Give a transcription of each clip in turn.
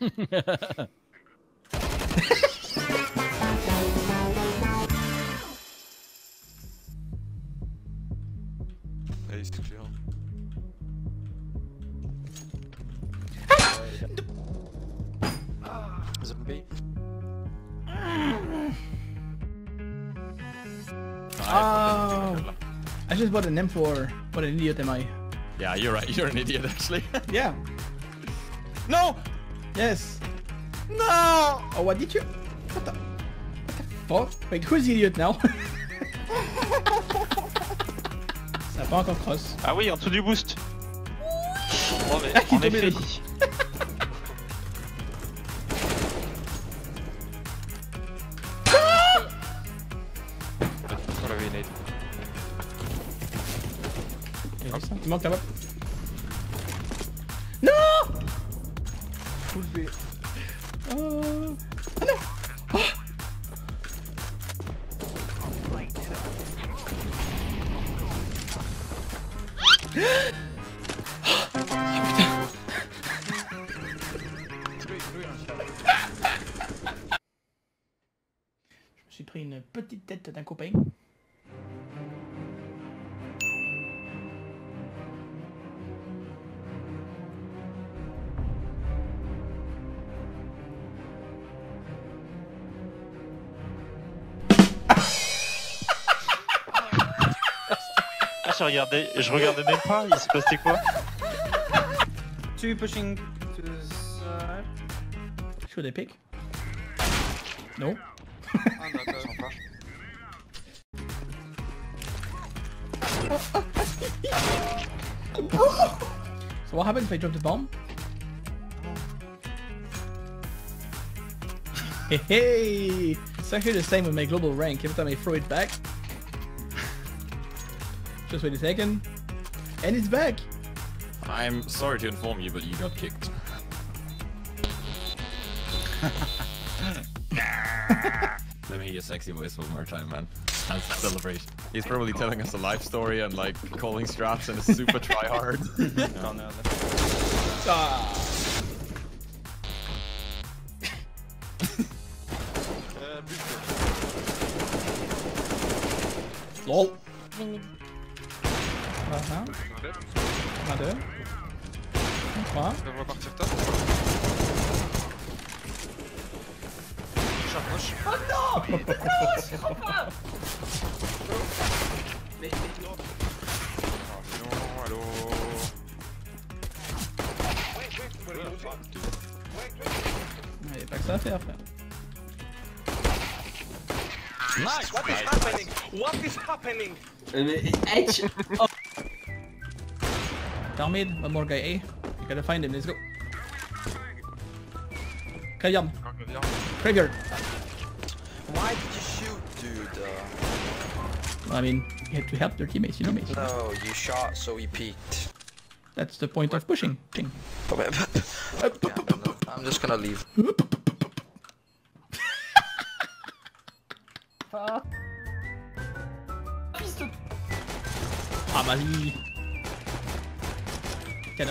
Hey, is chill. Is it B? Oh, I just bought an M4. What an idiot am I? Yeah, you're right. You're an idiot, actually. Yeah. no! Yes. No! Oh, what did you? What the? What the fuck? Wait, who's the idiot now? Ça va pas encore cross. Ah oui, en dessous du boost. Oh, mais Ah, il en effet. un. Il manque là-bas. Non Oh. Ah non Ah Je me suis pris une petite tête d'un copain. Je regardais, je regardais même pas, il s'est passé quoi Two pushing to the side. Should I pick? No. So what happens if I drop the bomb? Hey, hey! It's actually the same with my global rank. Every time I throw it back. Just wait a second. And it's back! I'm sorry to inform you, but you got kicked. Let me hear your sexy voice one more time, man. And celebration. He's probably telling us a life story and like calling strats and a super try hard. Non, non, Ah! Euh, LOL! Voilà. 22. 23. Ça va partir top. J'approche. Oh non Mais non, je crois pas Mais, mais non Oh non, allô pas que ça à faire, frère. Nice! What is happening? What is happening? Mais H Down mid, one more guy A. You gotta find him, let's go. Kayan, Viens. Krieger. Why did you shoot, dude? Uh, I mean, you have to help their teammates, you know me. no, you shot, so we peeked. That's the point of pushing. Thing. Yeah, I'm just gonna leave. Ah vas-y. No.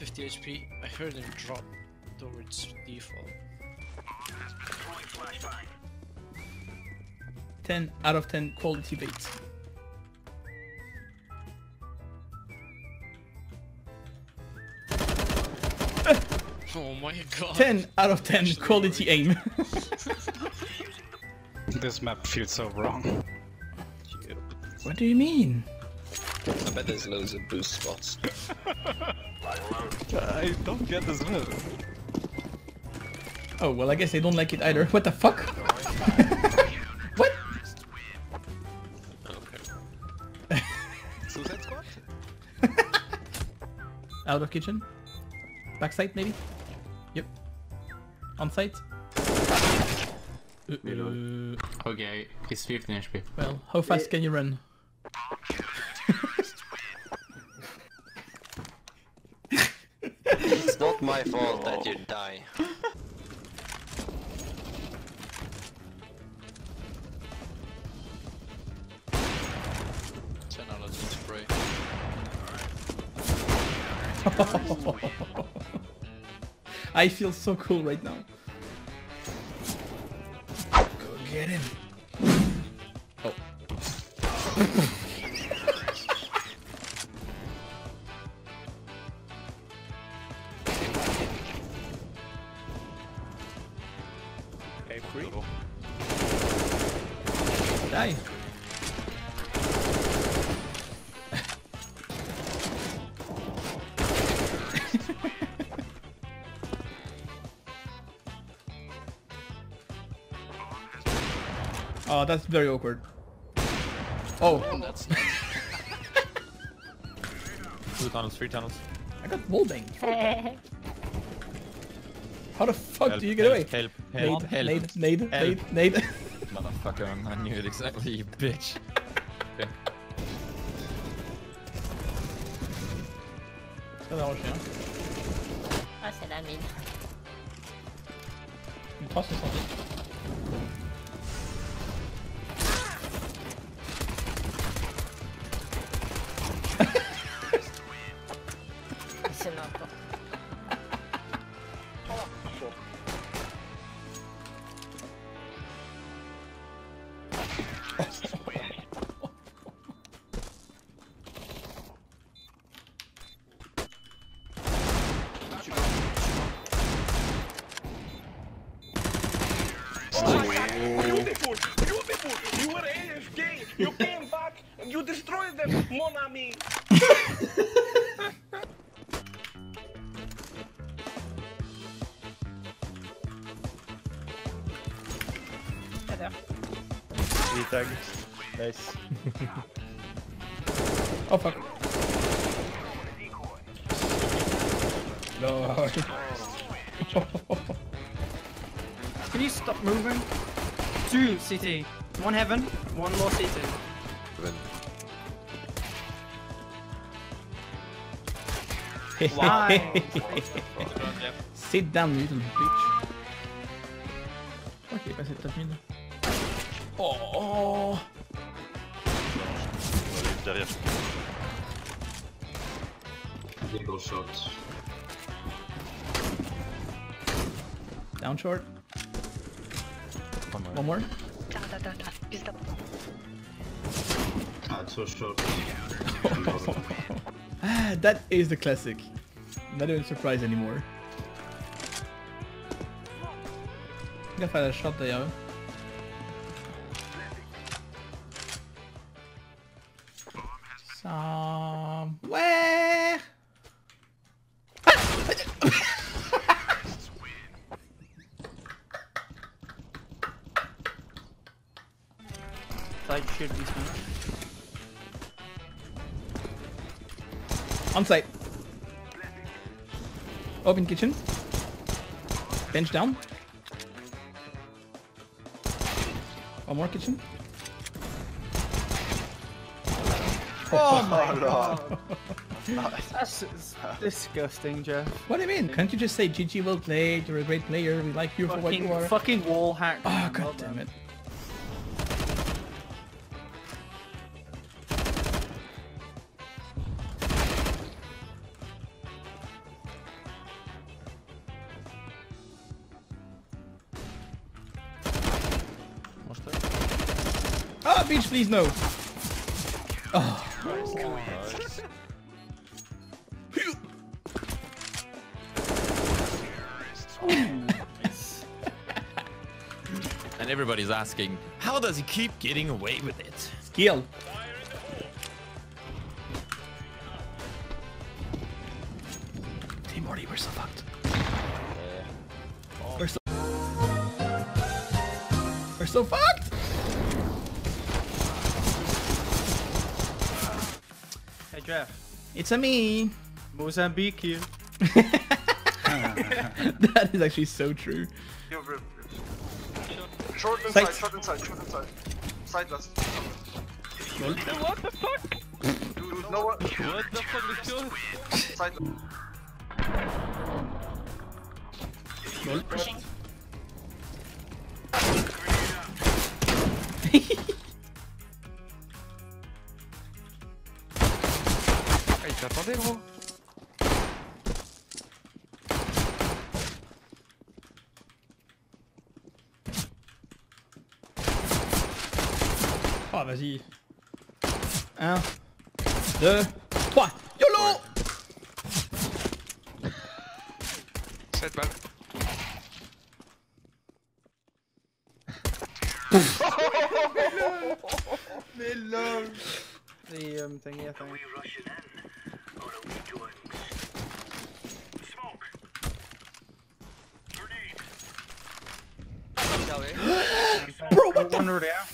50 HP. I heard him drop towards default. 10 out of 10 quality bait. Oh my god. 10 out of 10 quality aim. This map feels so wrong. What do you mean? I bet there's loads of boost spots. I don't get this move. Oh, well, I guess they don't like it either. What the fuck? what? Suicide Squad? Out of kitchen? Backside, maybe? Yep. On site? Uh, uh, Okay, he's 15 HP. well, how fast can you run? It's not my fault that you die. Ten out of ten spray. I feel so cool right now. Go get him. Oh. Okay, free. Die. oh, that's very awkward. Oh, oh That's nice. Two tunnels, three tunnels. I got wallbang. How the fuck Help, do you get away? help, Help, help, Nade, help. nade, nade, Help. nade, nade. Motherfucker, I knew it exactly, you bitch. Okay. Ça va rusher, hein. Ah, c'est la mine. Une 360. You destroyed them, mon ami! tag. Nice. Oh fuck. No. Can you stop moving? Two CT. One heaven, one more CT. Why? Sit down, little bitch. Ok, passé top mid. Oh Derrière. Down short. One more. Ah, that is the classic. Not even surprised anymore. I gotta find a shot d'ailleurs. Somewhere. Side should be smart. On site. Open kitchen. Bench down. One more kitchen. Oh, oh my god. That's s- disgusting, Jeff. What do you mean? Can't you just say GG well played, you're a great player, we like you for what Fucking, you are? fucking wall hack. Oh man. god damn done. it. Ah, beach, please no. Oh, And everybody's asking, how does he keep getting away with it? skill. Team Morty, we're so fucked. We're so. We're so fucked. Jeff, It's a me. Mozambique here. that is actually so true. Short Sight. short inside, short inside. Side last. What the fuck? Dude, no one. What the fuck is going Side Hey, T'attendais gros Oh vas-y. 1 2 3 YOLO ouais. 7 balles. Mais lol. Mais um, thingy I think One over there.